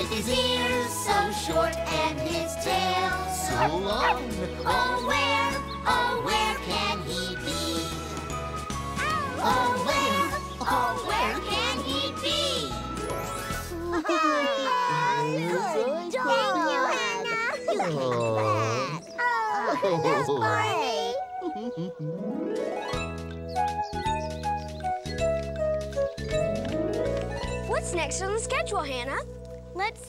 With his ears so short and his tail so long. Oh, where, oh, where can he be? Oh, where, oh, where can he be? Good job. Thank you, Hannah. Oh, that's great. What's next on the schedule, Hannah? Let's